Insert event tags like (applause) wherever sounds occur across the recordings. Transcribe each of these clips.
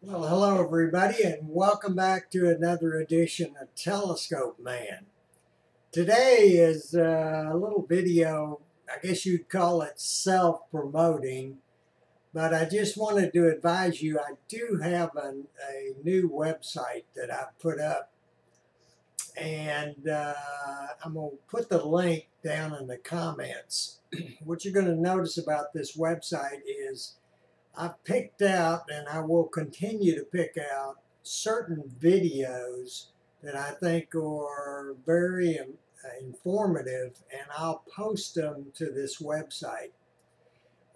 Well, hello everybody, and welcome back to another edition of Telescope Man. Today is a little video, I guess you'd call it self-promoting, but I just wanted to advise you I do have a new website that I put up, and uh, I'm going to put the link down in the comments. (clears throat) what you're going to notice about this website is I've picked out and I will continue to pick out certain videos that I think are very informative and I'll post them to this website.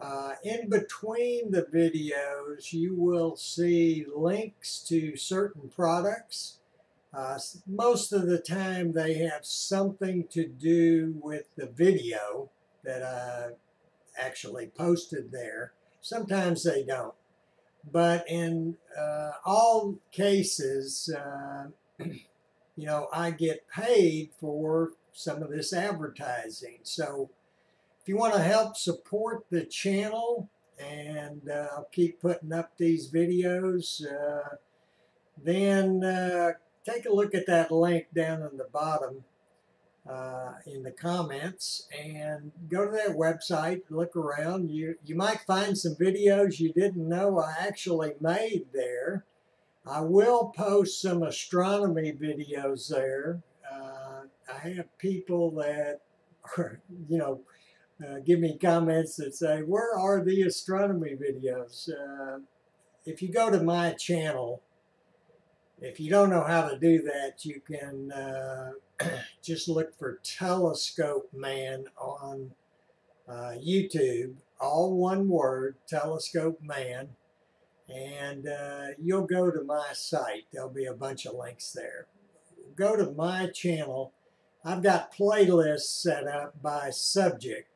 Uh, in between the videos you will see links to certain products. Uh, most of the time they have something to do with the video that I actually posted there. Sometimes they don't. But in uh, all cases, uh, (clears throat) you know, I get paid for some of this advertising. So if you want to help support the channel, and uh, I'll keep putting up these videos, uh, then uh, take a look at that link down in the bottom uh, in the comments and go to that website, look around. You, you might find some videos you didn't know I actually made there. I will post some astronomy videos there. Uh, I have people that, are, you know, uh, give me comments that say, where are the astronomy videos? Uh, if you go to my channel, if you don't know how to do that, you can uh, just look for Telescope Man on uh, YouTube, all one word, Telescope Man, and uh, you'll go to my site. There'll be a bunch of links there. Go to my channel. I've got playlists set up by subject.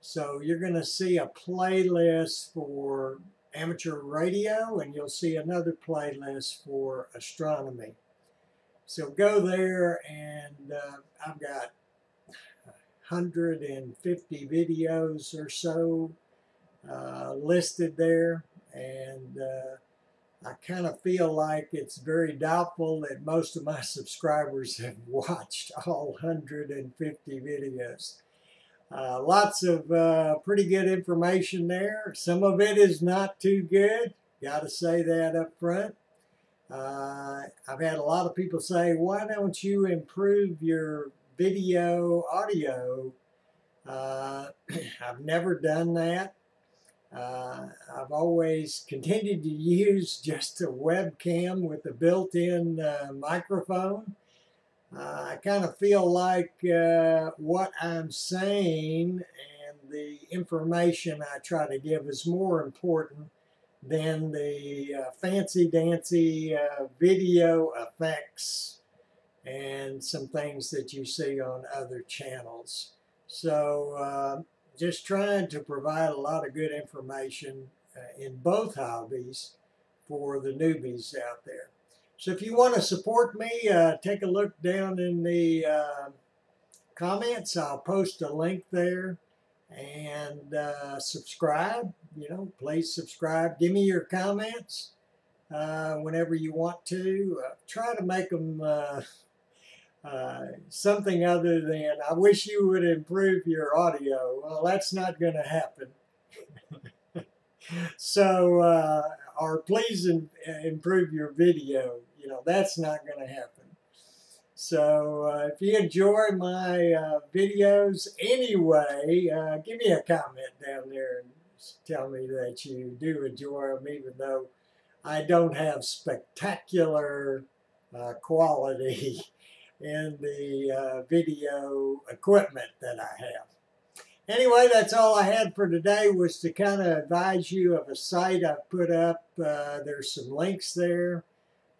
So you're going to see a playlist for amateur radio and you'll see another playlist for astronomy. So go there and uh, I've got 150 videos or so uh, listed there and uh, I kind of feel like it's very doubtful that most of my (laughs) subscribers have watched all 150 videos. Uh, lots of uh, pretty good information there. Some of it is not too good. Got to say that up front. Uh, I've had a lot of people say, why don't you improve your video audio? Uh, (clears throat) I've never done that. Uh, I've always continued to use just a webcam with a built-in uh, microphone. Uh, I kind of feel like uh, what I'm saying and the information I try to give is more important than the uh, fancy dancy uh, video effects and some things that you see on other channels. So uh, just trying to provide a lot of good information uh, in both hobbies for the newbies out there. So if you want to support me, uh, take a look down in the uh, comments. I'll post a link there and uh, subscribe. You know, please subscribe. Give me your comments uh, whenever you want to. Uh, try to make them uh, something other than, I wish you would improve your audio. Well, that's not going to happen. (laughs) so, or please improve your video. You know, that's not going to happen. So uh, if you enjoy my uh, videos anyway, uh, give me a comment down there tell me that you do enjoy them even though I don't have spectacular uh, quality (laughs) in the uh, video equipment that I have. Anyway, that's all I had for today was to kind of advise you of a site I've put up. Uh, there's some links there.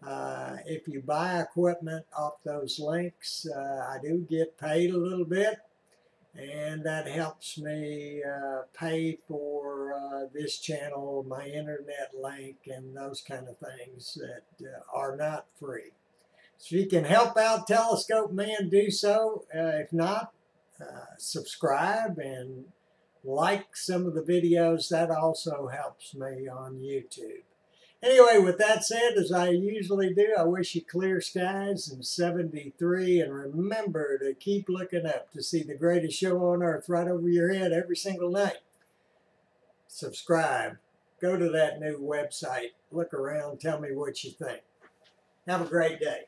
Uh, if you buy equipment off those links, uh, I do get paid a little bit, and that helps me uh, pay for uh, this channel, my internet link, and those kind of things that uh, are not free. So you can help out Telescope Man, do so. if not, subscribe and like some of the videos. That also helps me on YouTube. Anyway, with that said, as I usually do, I wish you clear skies and 73. And remember to keep looking up to see the greatest show on earth right over your head every single night. Subscribe. Go to that new website. Look around. Tell me what you think. Have a great day.